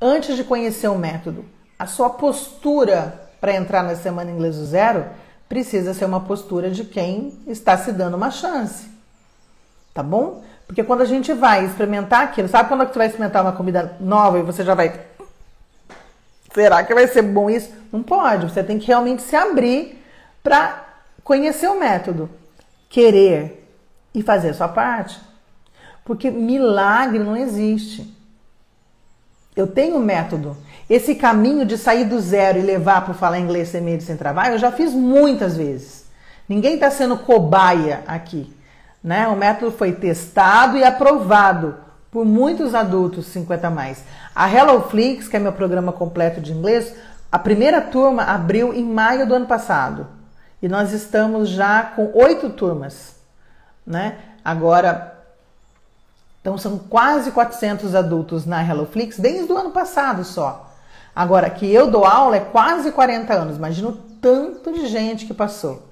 antes de conhecer o método, a sua postura para entrar na Semana Inglês do Zero precisa ser uma postura de quem está se dando uma chance. Tá bom? Porque quando a gente vai experimentar aquilo, sabe quando você vai experimentar uma comida nova e você já vai. Será que vai ser bom isso? Não pode. Você tem que realmente se abrir para conhecer o método, querer e fazer a sua parte. Porque milagre não existe. Eu tenho método. Esse caminho de sair do zero e levar para falar inglês sem medo, sem trabalho, eu já fiz muitas vezes. Ninguém está sendo cobaia aqui. Né? O método foi testado e aprovado por muitos adultos 50 mais. A HelloFlix, que é meu programa completo de inglês, a primeira turma abriu em maio do ano passado. E nós estamos já com oito turmas. Né? Agora, então são quase 400 adultos na HelloFlix desde o ano passado só. Agora que eu dou aula é quase 40 anos. Imagina o tanto de gente que passou.